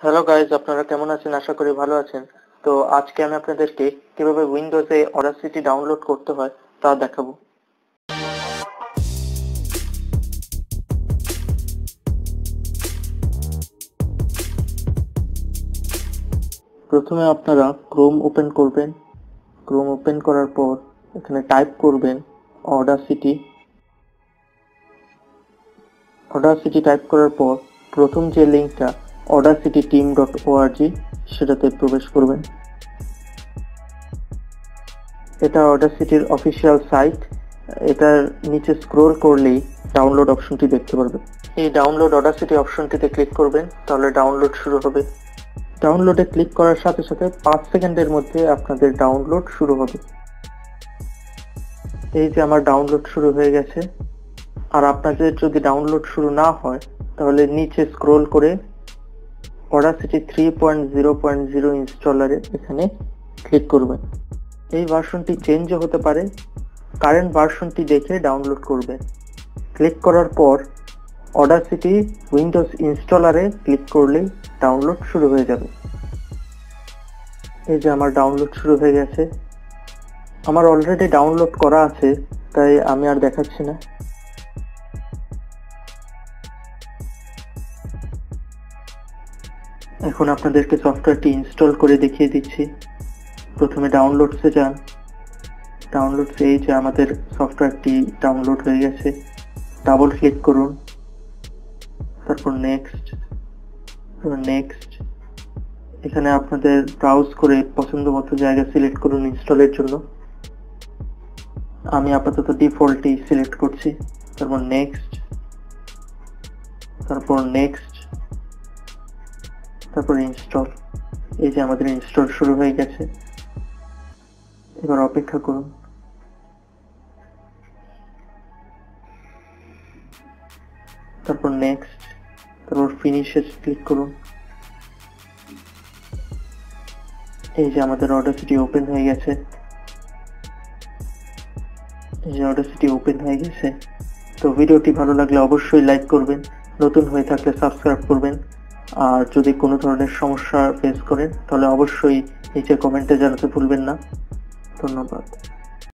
Hello guys আপনারা কেমন আছেন? আশা করি ভালো আছেন। তো আজকে আমি আপনাদেরকে কীভাবে উইন্ডোজে অডাসিটি ডাউনলোড করতে হয় তা দেখাবো। প্রথমে আপনারা ক্রোম ওপেন করবেন। ক্রোম ওপেন করার পর এখানে টাইপ করবেন অডাসিটি অডাসিটি টাইপ করার পর প্রথম যে লিঙ্কটা অডাসিটি টিম ডট ওআরজি সেটাতে প্রবেশ করবেন। এটা অডাসিটির অফিসিয়াল সাইট এটার নিচে স্ক্রোল করলেই ডাউনলোড অপশনটি দেখতে পারবেন। এই ডাউনলোড অডাসিটি অপশনটিতে ক্লিক করবেন, তাহলে ডাউনলোড শুরু হবে। ডাউনলোডে ক্লিক করার সাথে সাথে পাঁচ সেকেন্ডের মধ্যে আপনাদের ডাউনলোড শুরু হবে। এই যে আমার ডাউনলোড শুরু হয়ে গেছে, আর আপনাদের যদি ডাউনলোড শুরু না হয়, তাহলে নিচে স্ক্রোল করে Audacity three point zero point zero ইনস্টলারে এখানে ক্লিক করবেন। এই ভার্সনটি চেঞ্জও হতে পারে। কারেন্ট ভার্সনটি দেখে ডাউনলোড করবেন। ক্লিক করার পর অডাসিটি উইন্ডোজ ইনস্টলারে ক্লিক করলেই ডাউনলোড শুরু হয়ে যাবে। এই যে আমার ডাউনলোড শুরু হয়ে গেছে। আমার অলরেডি ডাউনলোড করা আছে, তাই আমি আর দেখাচ্ছি না। এখন আপনাদেরকে সফটওয়্যারটি ইনস্টল করে দেখিয়ে দিচ্ছি। প্রথমে ডাউনলোডসে যান। ডাউনলোডসে এই যে আমাদের সফটওয়্যারটি ডাউনলোড হয়ে গেছে। ডাবল ক্লিক করুন। তারপর নেক্সট। নেক্সট। এখানে আপনাদের ব্রাউজ করে পছন্দ মতো জায়গা সিলেক্ট করুন ইনস্টলের জন্য। আমি আপাতত ডিফল্টই সিলেক্ট করছি। তারপর নেক্সট। তারপর নেক্সট। তারপর ইনস্টল এই যে আমাদের ইনস্টল শুরু হয়ে গেছে। এবার অপেক্ষা করুন। তারপর নেক্সট তারপর ফিনিশে ক্লিক করুন। এই যে আমাদের অডাসিটি ওপেন হয়ে গেছে। এই যে অডাসিটি ওপেন হয়ে গেছে। তো ভিডিওটি ভালো লাগলে অবশ্যই লাইক করবেন। নতুন হয়ে থাকলে সাবস্ক্রাইব করবেন। আর যদি কোনো ধরনের সমস্যা ফেস করেন, তাহলে অবশ্যই নিচে কমেন্টে জানাতে ভুলবেন না। ধন্যবাদ।